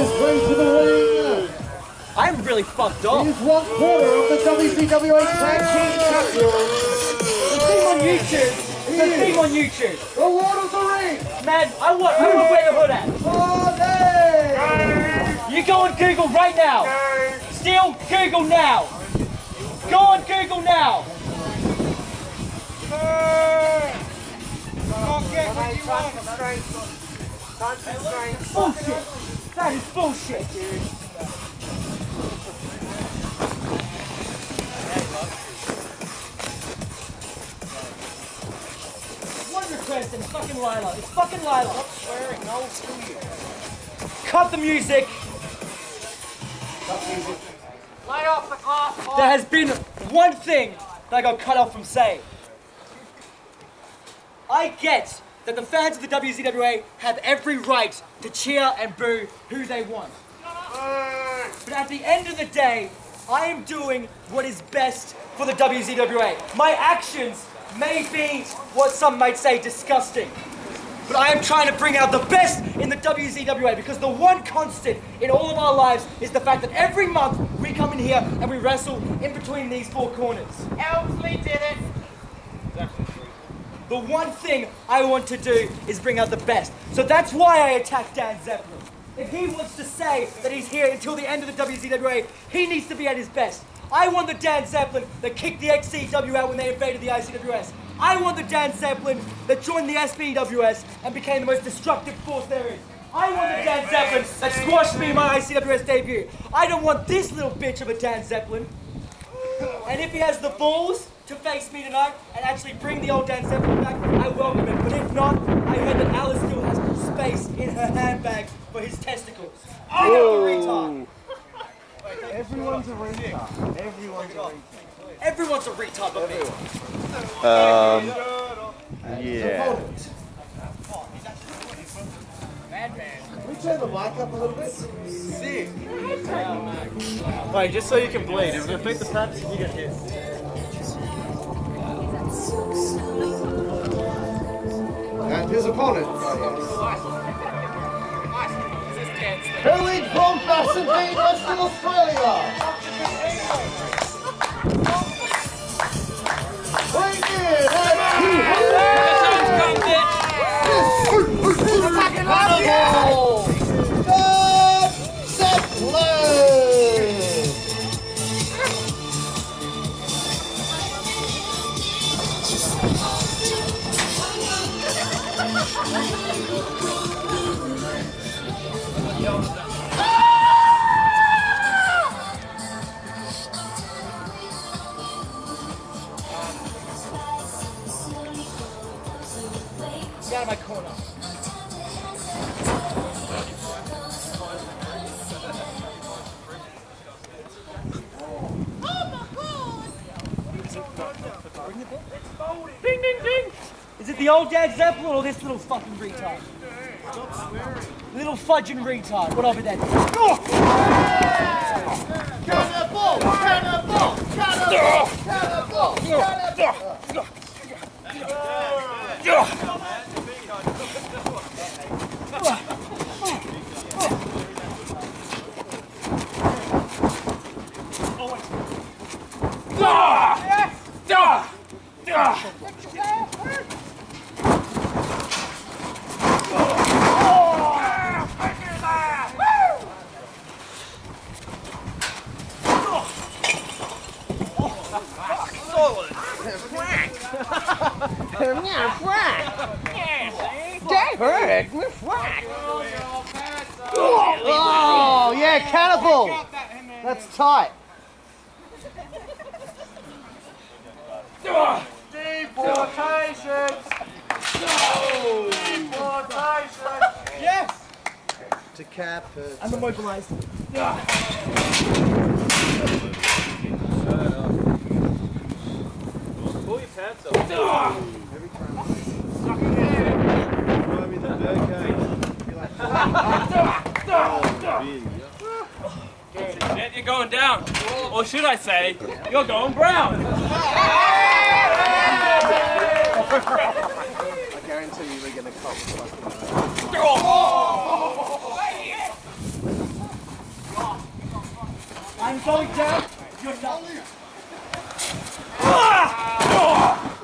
making his way to the ring. I'm really fucked up. He's one quarter of the WZWA Tag Team Champions. The thing on YouTube. The thing on YouTube. The Lord of the Ring. Man, I want, I want to wear the hood at. Holiday. You go on Google right now. Still Google now. Go on Google now. Bullshit. That is bullshit, dude. One request and fucking Lila. It's fucking Lila. Stop swearing. No, screw you. Cut the music. Lay off the glass. There has been one thing that I got cut off from saying. I get that the fans of the WZWA have every right to cheer and boo who they want. But at the end of the day, I am doing what is best for the WZWA. My actions may be what some might say disgusting. But I am trying to bring out the best in the WZWA because the one constant in all of our lives is the fact that every month we come in here and we wrestle in between these four corners. Elmsley did it. The one thing I want to do is bring out the best. So that's why I attacked Dan Zeplin. If he wants to say that he's here until the end of the WZWA, he needs to be at his best. I want the Dan Zeplin that kicked the XCW out when they invaded the ICWS. I want the Dan Zeplin that joined the SBWS and became the most destructive force there is. I want the Dan Zeplin that squashed me in my ICWS debut. I don't want this little bitch of a Dan Zeplin. And if he has the balls to face me tonight and actually bring the old Dan Zeplin back, I welcome it. But if not, I heard that Alice still has space in her handbag for his testicles. I know the retard. Everyone's a retard. Everyone's a retard. Everyone's a retard but me. Um, yeah. Opponent. Can we turn the mic up a little bit? Wait, just so you can bleed. If it affect the paps, you get hit. And his opponent. Hailing from Bassendean, Western Australia. Weighing in the old Dan Zeplin or this little fucking retard? Little fudging retard. What of it then? Oh! Cannibal! Cannibal! Cannibal! Oh! Cannibal! Deportation! Deportation! Yes! To cap it. I'm immobilized. Pull your pants up. Jet, you're going down. Or should I say, you're going brown. I guarantee you we're gonna come. I'm going down. You're not.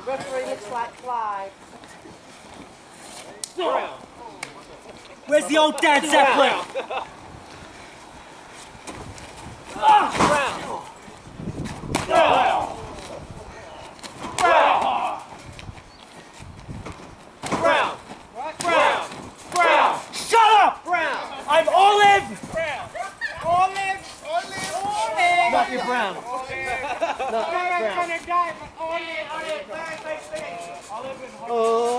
Referee looks like Clive. Where's the old Dan Zeplin? Brown. Brown. Brown. Shut up! Brown. I'm Olive! Olive. Olive. Not your brown. You're gonna die, but Olive. Olive. Very big thing. Oh,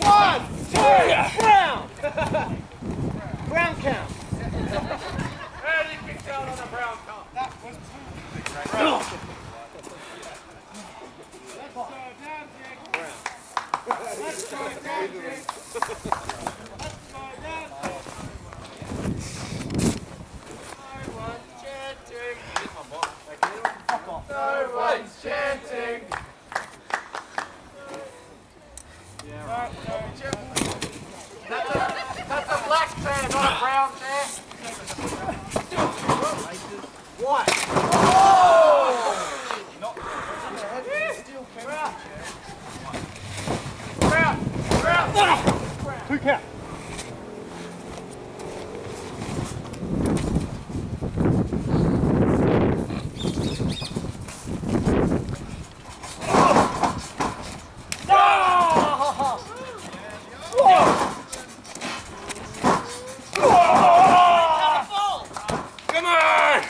One, two, Brown. Brown count. Hey, you kicked out on a brown cup. No one's chanting. That's a black chair, not a brown chair. Brown. Brown. Two count. Come on!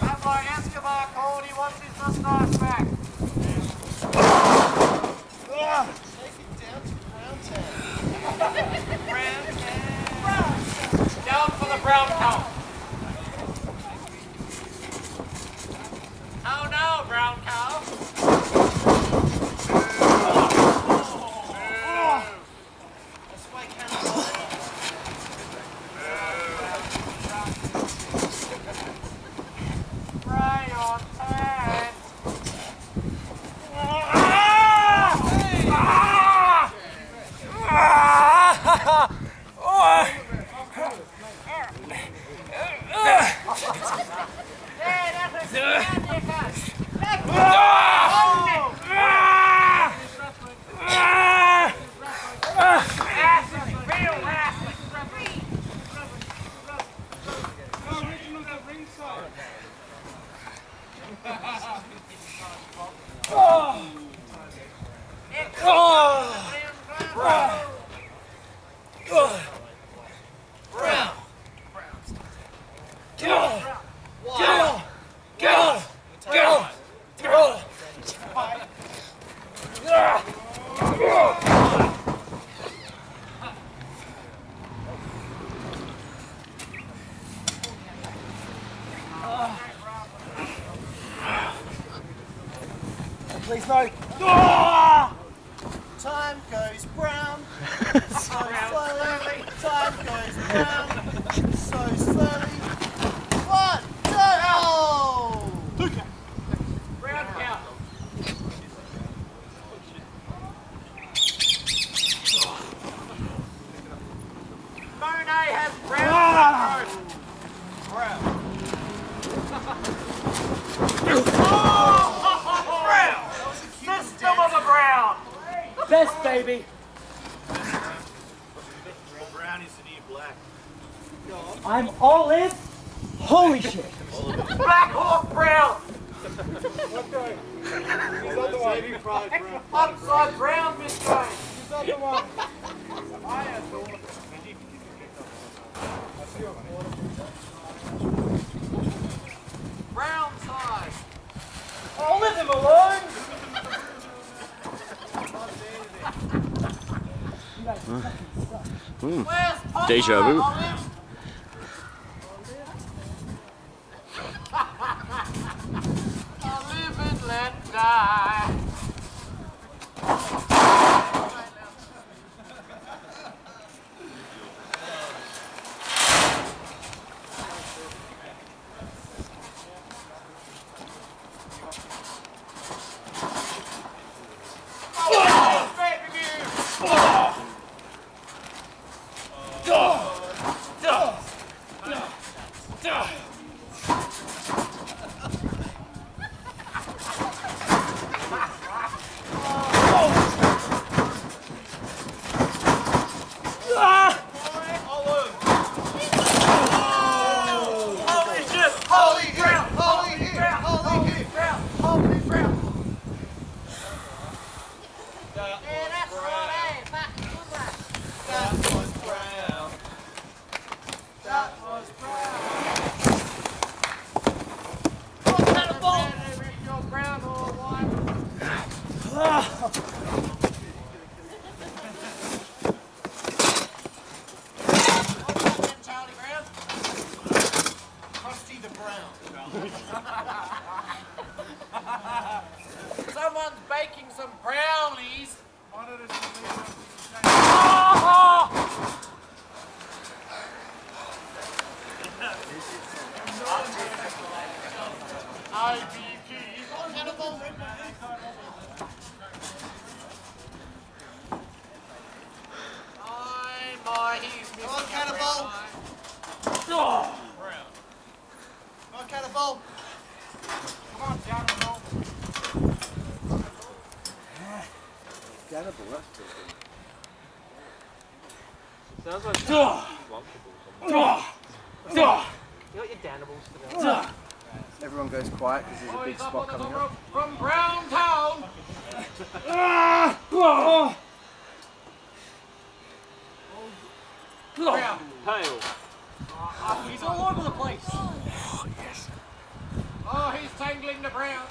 That's like Escobar called. He wants Ha ha! Please no. Time goes brown. So slowly. Time goes brown. So slowly. One, two, oh! Brown cow. Monet has brown. Brown. System of the brown. Best, baby. I'm Olive. Holy shit. Black Hawk brown. Upside brown, Miss Jane. Brown side. I'll leave him alone. Where's Popeye, Deja vu. 자. 어, Everyone goes quiet because there's a big spot coming up. from Brown Town. Brown. He's all over the place. Oh, yes. Oh, he's tangling the Brown.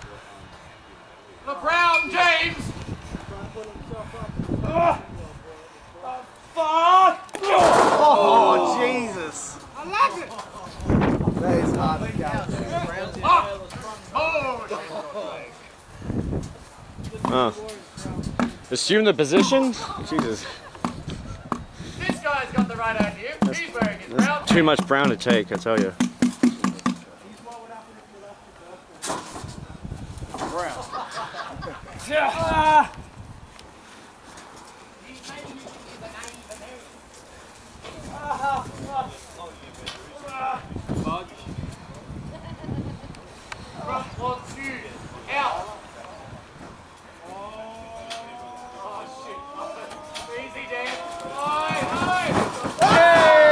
The Brown James Jesus! I like it. That is hard to catch. Oh, oh, Oh. Assume the position? Jesus. this guy's got the right idea. He's wearing his brown. Too much brown to take, I tell you. Front one, two, out. Oh, shit. Easy, Dan. Oi, oi. Hey!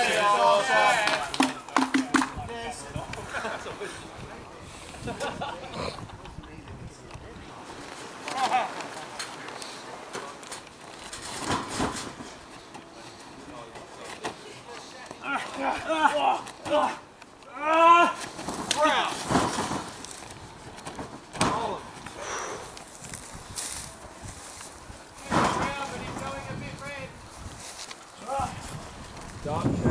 Brown, but he's going a bit red. Lay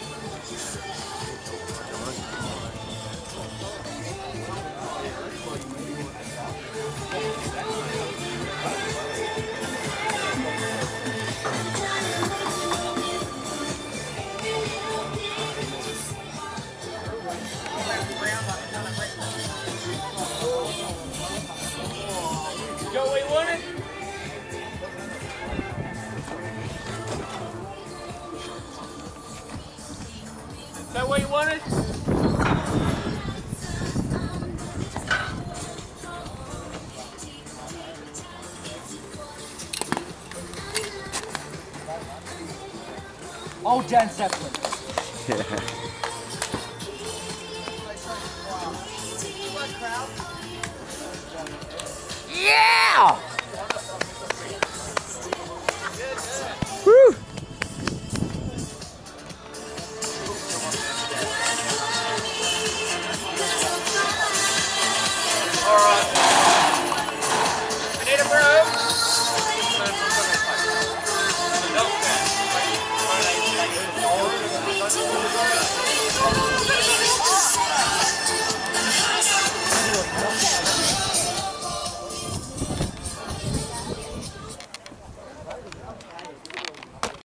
Oh, Dan Zeplin.